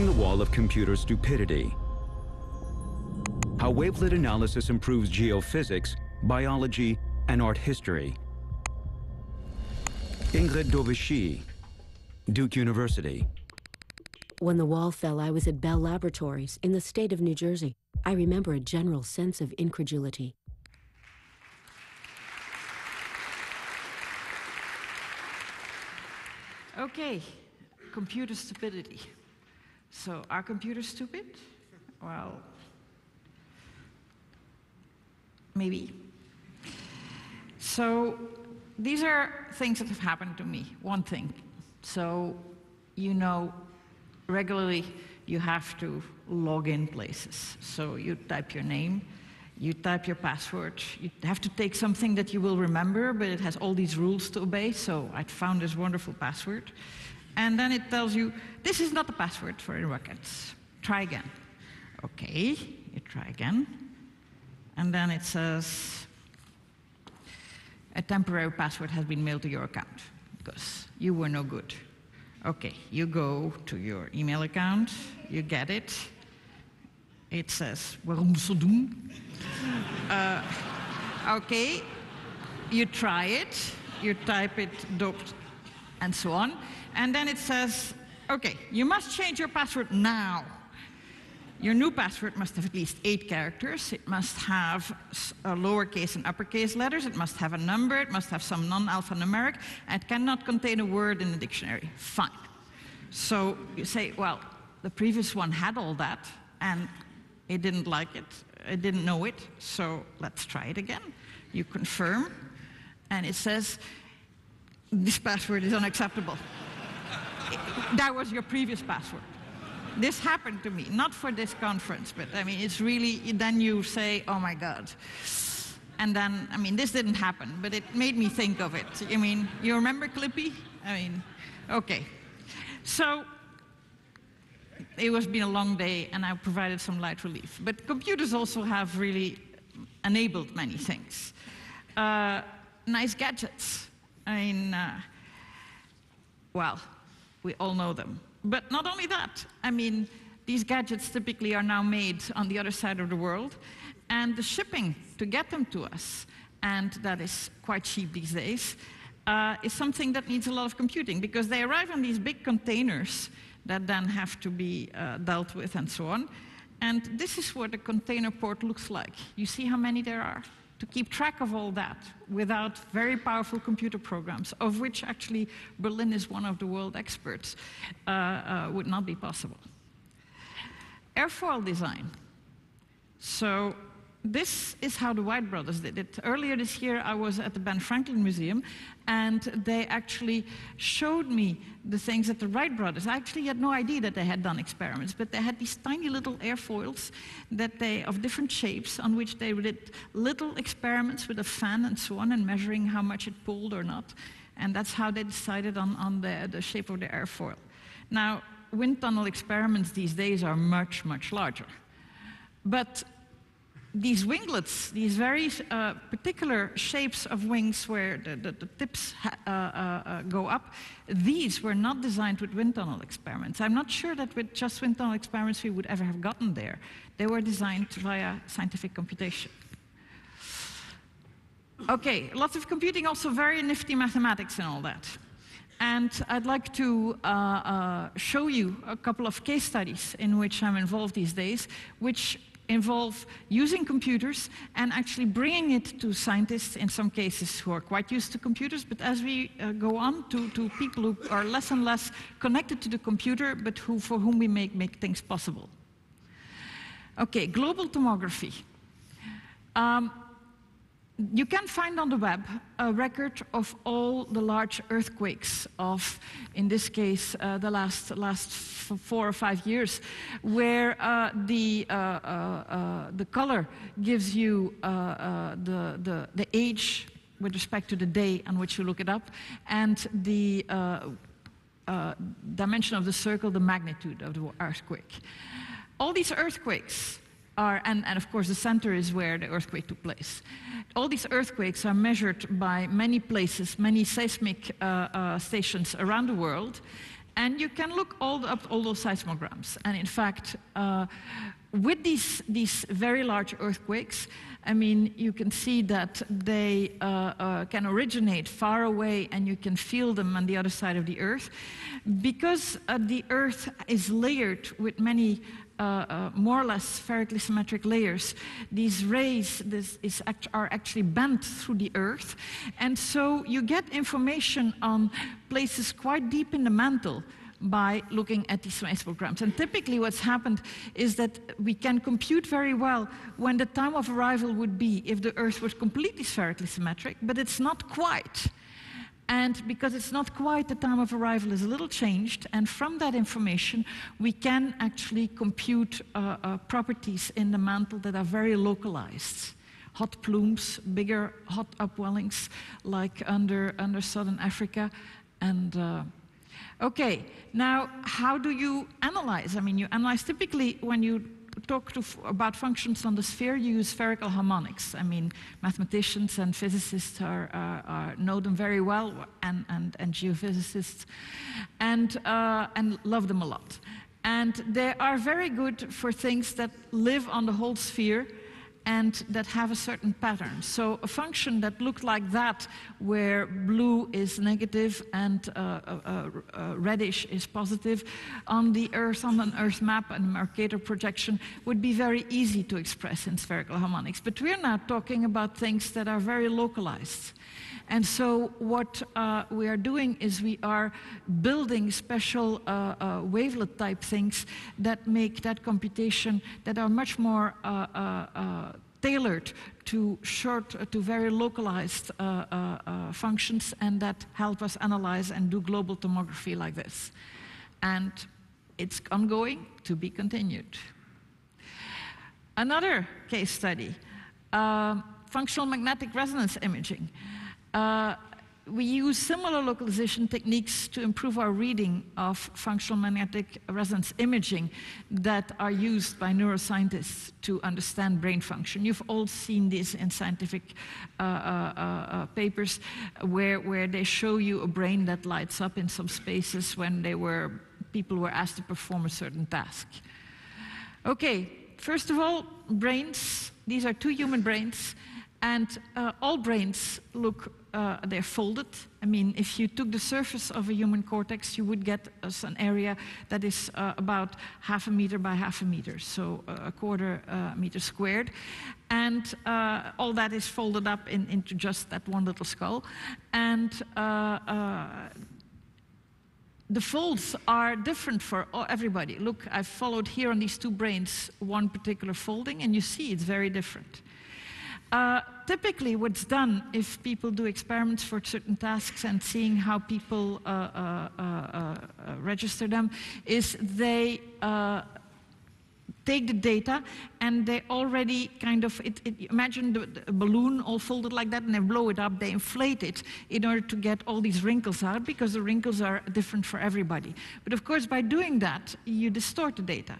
Breaking the wall of computer stupidity. How wavelet analysis improves geophysics, biology, and art history. Ingrid Daubechies, Duke University. When the wall fell, I was at Bell Laboratories in the state of New Jersey. I remember a general sense of incredulity. Okay, computer stupidity. So, are computers stupid? Well, maybe. So, these are things that have happened to me. One thing. So, you know, regularly you have to log in places. So, you type your name, you type your password, you have to take something that you will remember, but it has all these rules to obey. So, I found this wonderful password. And then it tells you, this is not the password for Rockets. Try again. Okay, you try again. And then it says, a temporary password has been mailed to your account because you were no good. Okay, you go to your email account, you get it. It says, waarom zo doen? uh, okay, you try it, you type it, and so on. And then it says, okay, you must change your password now. Your new password must have at least eight characters. It must have lowercase and uppercase letters. It must have a number. It must have some non-alphanumeric. And it cannot contain a word in the dictionary. Fine. So you say, well, the previous one had all that, and it didn't like it. It didn't know it. So let's try it again. You confirm, and it says, this password is unacceptable. that was your previous password this happened to me, not for this conference, but I mean, it's really, then you say, oh my God. And then, I mean, this didn't happen, but it made me think of it. I mean, you remember Clippy? I mean, okay. So, it was been a long day, and I provided some light relief. But computers also have really enabled many things. Uh, nice gadgets. I mean, uh, well, we all know them. But not only that, I mean, these gadgets typically are now made on the other side of the world, and the shipping to get them to us, and that is quite cheap these days, uh, is something that needs a lot of computing because they arrive on these big containers that then have to be uh, dealt with and so on. And this is what a container port looks like. You see how many there are? To keep track of all that without very powerful computer programs, of which actually Berlin is one of the world experts, uh, uh, would not be possible. Airfoil design. So this is how the Wright brothers did it. Earlier this year, I was at the Ben Franklin Museum, and they actually showed me the things that the Wright brothers. I actually had no idea that they had done experiments, but they had these tiny little airfoils that they of different shapes on which they did little experiments with a fan and so on, and measuring how much it pulled or not. And that's how they decided on, on the, the shape of the airfoil. Now, wind tunnel experiments these days are much, much larger. But these winglets, these very uh, particular shapes of wings where the, the, the tips uh, uh, uh, go up, these were not designed with wind tunnel experiments. I'm not sure that with just wind tunnel experiments we would ever have gotten there. They were designed via scientific computation. Okay, lots of computing, also very nifty mathematics and all that. And I'd like to uh, uh, show you a couple of case studies in which I'm involved these days, which involve using computers and actually bringing it to scientists, in some cases who are quite used to computers, but as we uh, go on to, to people who are less and less connected to the computer, but who, for whom we make, make things possible. Okay, global tomography. Um, you can find on the web a record of all the large earthquakes of, in this case, uh, the last, last four or five years, where uh, the, uh, uh, uh the color gives you uh, the, the, the age with respect to the day on which you look it up, and the dimension of the circle, the magnitude of the earthquake. All these earthquakes are, and, and of course the center is where the earthquake took place. All these earthquakes are measured by many places, many seismic uh, uh, stations around the world, And you can look all up all those seismograms. And in fact, uh, with these, these very large earthquakes, I mean, you can see that they uh, uh, can originate far away and you can feel them on the other side of the Earth. Because uh, the Earth is layered with many uh, uh, more or less spherically symmetric layers, these rays is act are actually bent through the Earth. And so you get information on places quite deep in the mantle by looking at these seismograms. And typically what's happened is that we can compute very well when the time of arrival would be if the Earth was completely spherically symmetric, but it's not quite. And because it's not quite, the time of arrival is a little changed. And from that information, we can actually compute uh, uh, properties in the mantle that are very localized. Hot plumes, bigger hot upwellings, like under, under southern Africa, and uh, Okay, now how do you analyze? I mean, you analyze typically when you talk about functions on the sphere, you use spherical harmonics. I mean, mathematicians and physicists are, are, are know them very well, and, and, and geophysicists, and, uh, and love them a lot. And they are very good for things that live on the whole sphere, and that have a certain pattern. So a function that looked like that, where blue is negative and uh, uh, uh, reddish is positive, on the Earth, on an Earth map and Mercator projection, would be very easy to express in spherical harmonics. But we're now talking about things that are very localized. And so what uh, we are doing is we are building special uh, uh, wavelet type things that make that computation that are much more uh, uh, uh, tailored to short, to very localized functions and that help us analyze and do global tomography like this. And it's ongoing to be continued. Another case study, functional magnetic resonance imaging. Uh, we use similar localization techniques to improve our reading of functional magnetic resonance imaging that are used by neuroscientists to understand brain function. You've all seen this in scientific uh, uh, uh, papers where, where they show you a brain that lights up in some spaces when they were, people were asked to perform a certain task. Okay, first of all, brains. These are two human brains. And uh, all brains look uh, they're folded. I mean, if you took the surface of a human cortex, you would get us an area that is uh, about half a meter by half a meter, so uh, a quarter uh, meter squared. And uh, all that is folded up in, into just that one little skull. And uh, the folds are different for everybody. Look, I've followed here on these two brains one particular folding, and you see it's very different. Uh, typically, what's done if people do experiments for certain tasks and seeing how people uh, uh, uh, uh register them is they take the data and they already kind of, it, it, imagine the, the, balloon all folded like that and they blow it up, they inflate it in order to get all these wrinkles out because the wrinkles are different for everybody. But of course, by doing that, you distort the data.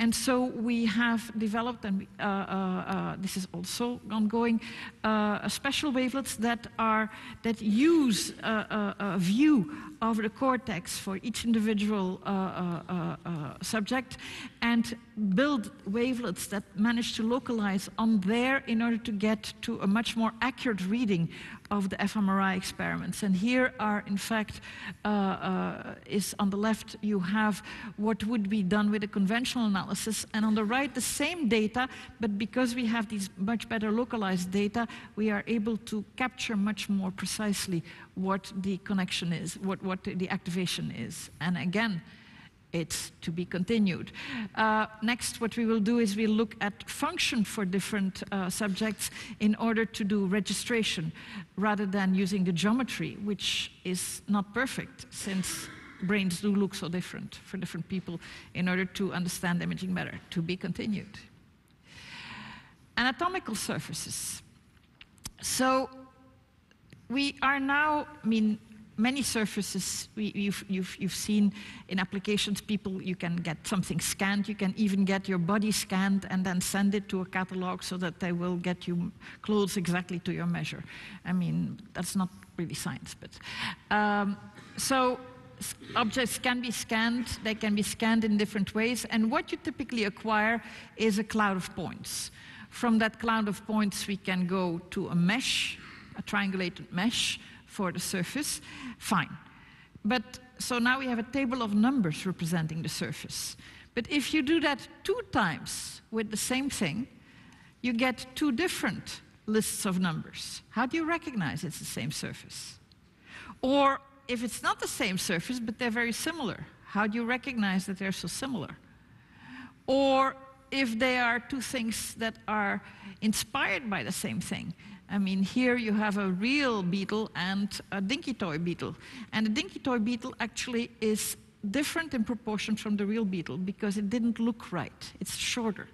And so we have developed, and uh, uh, uh, this is also ongoing, uh, special wavelets that are that use a, a, view of the cortex for each individual uh, uh, subject, and build wavelets that manage to localize on there in order to get to a much more accurate reading of the fMRI experiments. And here are, in fact, uh, uh, is on the left, you have what would be done with a conventional analysis, and on the right, the same data, but because we have these much better localized data, we are able to capture much more precisely what the connection is, what, what the activation is. And again, it's to be continued. Uh, next, what we will do is we'll look at function for different uh, subjects in order to do registration rather than using the geometry, which is not perfect since brains do look so different for different people in order to understand imaging better. To be continued. Anatomical surfaces. So we are now, I mean, many surfaces we, you've, you've, you've seen in applications, people, you can get something scanned, you can even get your body scanned and then send it to a catalog so that they will get you clothes exactly to your measure. I mean, that's not really science, but. Um, so objects can be scanned, they can be scanned in different ways, and what you typically acquire is a cloud of points. From that cloud of points, we can go to a mesh, a triangulated mesh for the surface. Fine. But so now we have a table of numbers representing the surface. But if you do that two times with the same thing, you get two different lists of numbers. How do you recognize it's the same surface? Or if it's not the same surface, but they're very similar, how do you recognize that they're so similar? Or if they are two things that are inspired by the same thing. I mean, here you have a real beetle and a dinky toy beetle. And the dinky toy beetle actually is different in proportion from the real beetle because it didn't look right. It's shorter.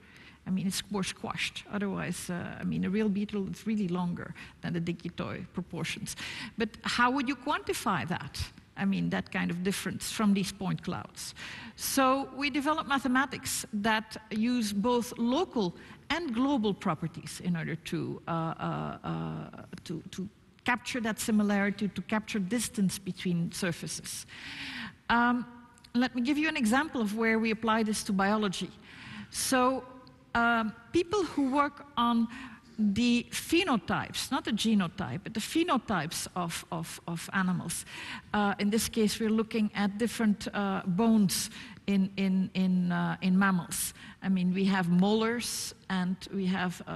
I mean, it's more squashed. Otherwise, uh, I mean, a real beetle is really longer than the dinky toy proportions. But how would you quantify that? I mean, that kind of difference from these point clouds. So we developed mathematics that use both local and global properties in order to, uh, uh, uh, to, to, capture that similarity, to capture distance between surfaces. Um, let me give you an example of where we apply this to biology. So um, people who work on the phenotypes, not the genotype, but the phenotypes of, of, of animals. Uh, in this case, we're looking at different uh, bones in, in, in, in mammals. I mean, we have molars, and we have a,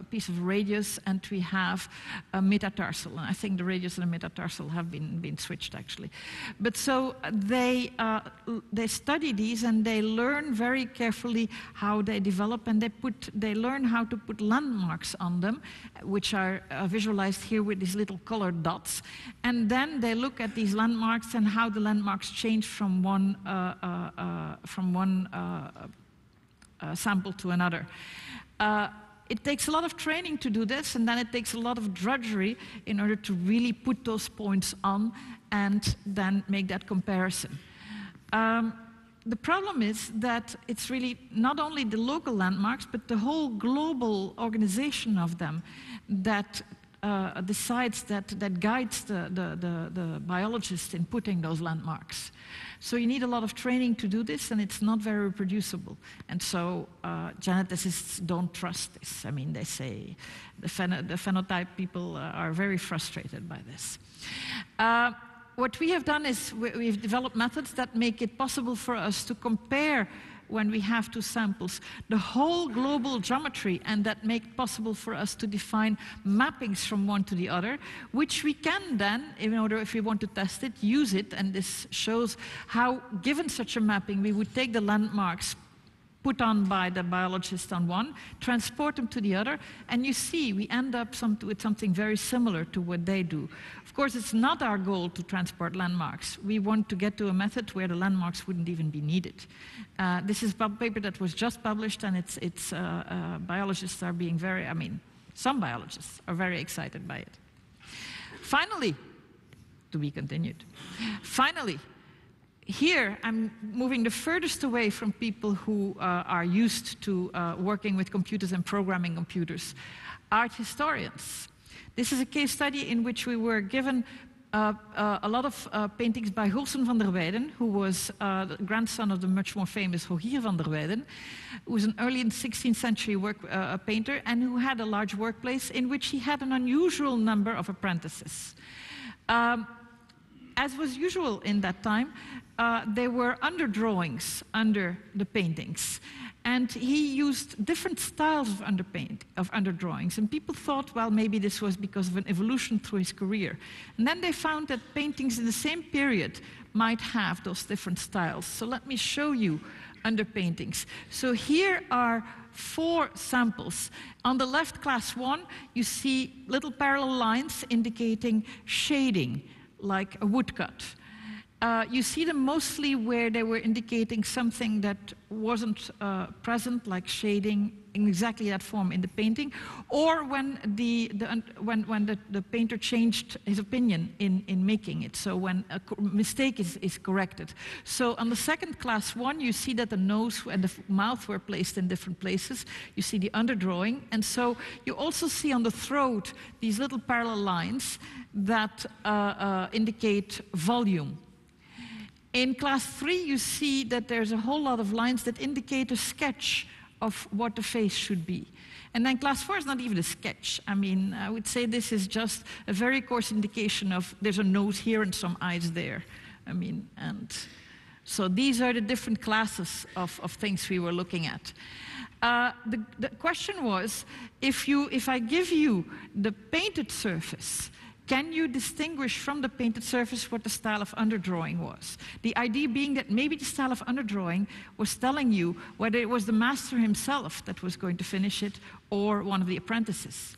a, piece of radius, and we have a metatarsal. And I think the radius and the metatarsal have been, been switched, actually. But so they, uh, they study these, and they learn very carefully how they develop, and they, put, they learn how to put landmarks on them, which are uh, visualized here with these little colored dots. And then they look at these landmarks and how the landmarks change from one, uh, uh, uh from one uh, sample to another. Uh, it takes a lot of training to do this, and then it takes a lot of drudgery in order to really put those points on and then make that comparison. Um, the problem is that it's really not only the local landmarks, but the whole global organization of them that uh, decides that, that guides the, the, the, the biologist in putting those landmarks. So you need a lot of training to do this, and it's not very reproducible. And so uh, geneticists don't trust this. I mean, they say the, pheno the phenotype people uh, are very frustrated by this. Uh, what we have done is we've developed methods that make it possible for us to compare when we have two samples, the whole global geometry, and that make possible for us to define mappings from one to the other, which we can then, in order if we want to test it, use it, and this shows how, given such a mapping, we would take the landmarks, put on by the biologist on one, transport them to the other, and you see we end up some, with something very similar to what they do. Of course, it's not our goal to transport landmarks. We want to get to a method where the landmarks wouldn't even be needed. Uh, this is a paper that was just published, and it's, it's uh, uh, biologists are being very, I mean, some biologists are very excited by it. Finally, to be continued. Finally, here I'm moving the furthest away from people who uh, are used to uh, working with computers and programming computers. Art historians. This is a case study in which we were given uh, uh a lot of uh, paintings by Goossen van der Weyden, who was uh, the grandson of the much more famous Rogier van der Weyden, who was an early 16th century work, painter and who had a large workplace in which he had an unusual number of apprentices. Um, as was usual in that time, uh, there were underdrawings under the paintings. And he used different styles of underpaint, of underdrawings. And people thought, well, maybe this was because of an evolution through his career. And then they found that paintings in the same period might have those different styles. So let me show you underpaintings. So here are four samples. On the left, class one, you see little parallel lines indicating shading, like a woodcut. Uh, you see them mostly where they were indicating something that wasn't uh, present, like shading in exactly that form in the painting, or when the, the when, when the, the, painter changed his opinion in, in making it, so when a mistake is, is corrected. So on the second class one, you see that the nose and the mouth were placed in different places. You see the underdrawing, and so you also see on the throat these little parallel lines that uh, uh indicate volume. In class three, you see that there's a whole lot of lines that indicate a sketch of what the face should be. And then class four is not even a sketch. I mean, I would say this is just a very coarse indication of there's a nose here and some eyes there. I mean, and so these are the different classes of, of things we were looking at. Uh, the, the question was, if, you, if I give you the painted surface, can you distinguish from the painted surface what the style of underdrawing was? The idea being that maybe the style of underdrawing was telling you whether it was the master himself that was going to finish it or one of the apprentices.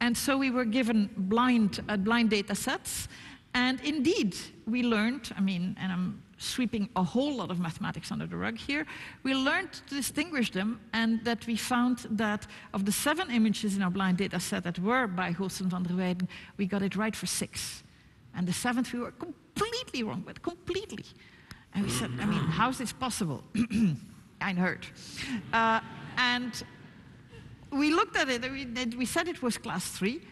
And so we were given blind, uh, blind data sets, and indeed, we learned, I mean, and I'm sweeping a whole lot of mathematics under the rug here, we learned to distinguish them and that we found that of the seven images in our blind data set that were by Goossen van der Weyden, we got it right for six. And the seventh we were completely wrong with, completely. And we said, I mean, how is this possible? I heard. Uh, and we looked at it, we, we said it was class three,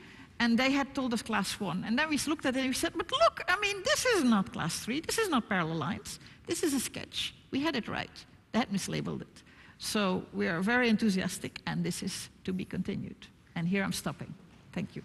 and they had told us class one. And then we looked at it and we said, but look, I mean, this is not class three. This is not parallel lines. This is a sketch. We had it right. They had mislabeled it. So we are very enthusiastic, and this is to be continued. And here I'm stopping. Thank you.